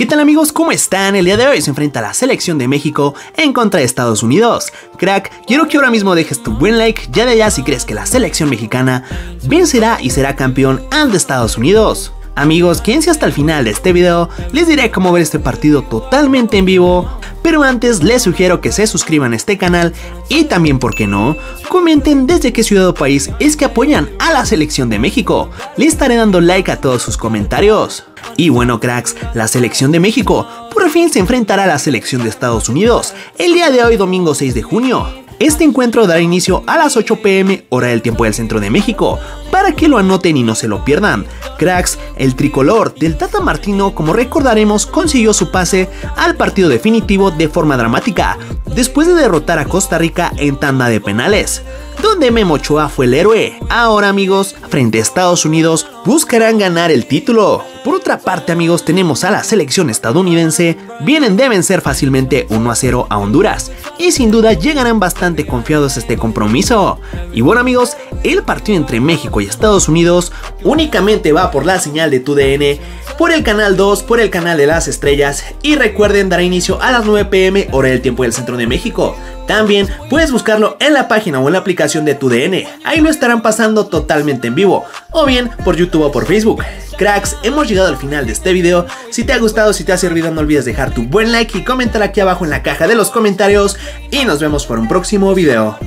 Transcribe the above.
¿Qué tal amigos? ¿Cómo están? El día de hoy se enfrenta la selección de México en contra de Estados Unidos. Crack, quiero que ahora mismo dejes tu buen like ya de allá si crees que la selección mexicana vencerá y será campeón ante Estados Unidos. Amigos, quédense hasta el final de este video, les diré cómo ver este partido totalmente en vivo, pero antes les sugiero que se suscriban a este canal y también, ¿por qué no? Comenten desde qué ciudad o país es que apoyan a la selección de México. Le estaré dando like a todos sus comentarios. Y bueno cracks, la selección de México por fin se enfrentará a la selección de Estados Unidos el día de hoy domingo 6 de junio. Este encuentro dará inicio a las 8 pm hora del tiempo del centro de México, para que lo anoten y no se lo pierdan. Cracks, el tricolor del Tata Martino, como recordaremos, consiguió su pase al partido definitivo de forma dramática, después de derrotar a Costa Rica en tanda de penales, donde Memo Ochoa fue el héroe. Ahora amigos, frente a Estados Unidos, buscarán ganar el título. Otra parte amigos, tenemos a la selección estadounidense, vienen de vencer fácilmente 1 a 0 a Honduras, y sin duda llegarán bastante confiados a este compromiso. Y bueno amigos, el partido entre México y Estados Unidos únicamente va por la señal de tu DN, por el canal 2, por el canal de las estrellas y recuerden dar inicio a las 9 pm hora del tiempo del centro de México. También puedes buscarlo en la página o en la aplicación de tu DN, ahí lo estarán pasando totalmente en vivo, o bien por YouTube o por Facebook. Cracks, hemos llegado al final de este video. Si te ha gustado, si te ha servido, no olvides dejar tu buen like y comentar aquí abajo en la caja de los comentarios. Y nos vemos por un próximo video.